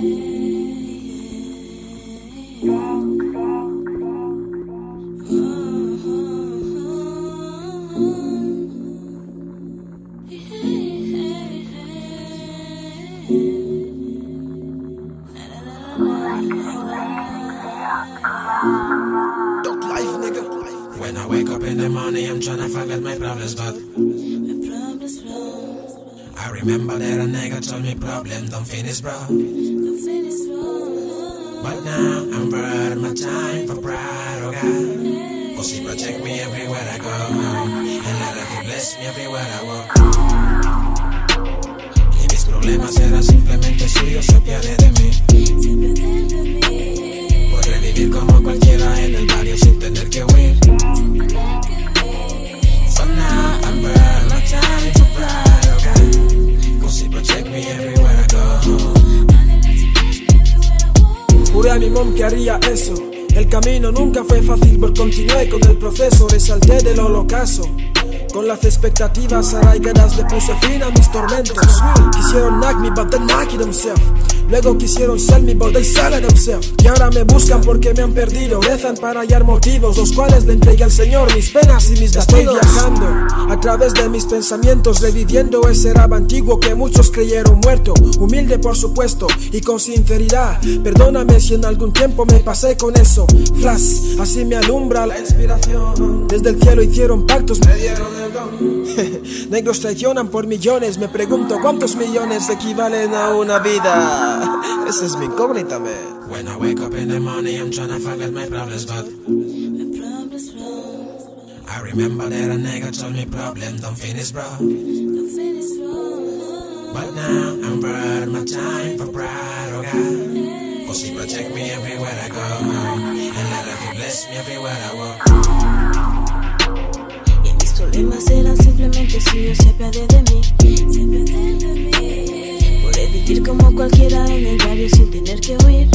Life, nigga. When I wake up in the morning, I'm tryna forget my problems, but I remember that a nigga told me problem don't finish, bro. But now I'm burning my time for pride, oh God. Cause he protect me everywhere I go. And let he bless me everywhere I walk. Y mis problemas eran simplemente suyos, Mi mom que haría eso. El camino nunca fue fácil, pero continué con el proceso. Resalté del holocazo. Con las expectativas arraigadas le puse fin a mis tormentos. Quisieron knock me, but they knocked themselves. Luego quisieron sell me, but they sell themselves. Y ahora me buscan porque me han perdido. Rezan para hallar motivos, los cuales le entregué al Señor mis penas y mis Estoy viajando a través de mis pensamientos, reviviendo ese rap antiguo que muchos creyeron muerto. Humilde, por supuesto, y con sinceridad. Perdóname si en algún tiempo me pasé con eso. Flash, así me alumbra la inspiración. Desde el cielo hicieron pactos, me dieron el. Negros traicionan por millones. Me pregunto cuántos millones equivalen a una vida. Esa es mi incógnita, man. When I wake up in the morning, I'm tryna forget my problems, but I remember that a nigga told me problem don't finish, bro. But now I'm burning my time for pride, oh God. Cause he protect me everywhere I go. And let he bless me everywhere I walk. Problemas eran simplemente suyos, se apiade de mí. Se de mí. Podré vivir como cualquiera en el barrio sin tener que huir.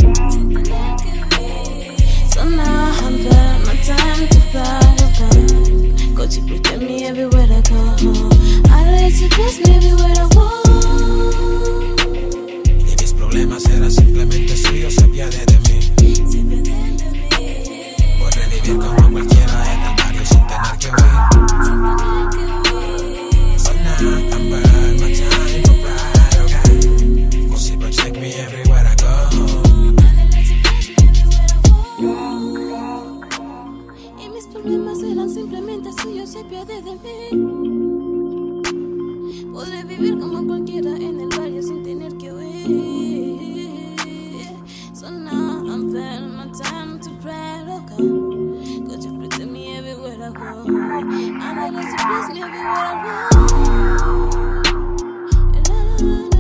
So now I'm burning my time to fight okay. Cause you protect me everywhere I go. I let you bless me everywhere apiade de mí. Podré vivir como cualquiera en el barrio sin tener que huir. So now I'm planning my time to pray, loca. Cause you protect me everywhere I go. I'm ready to bless me everywhere I go. And I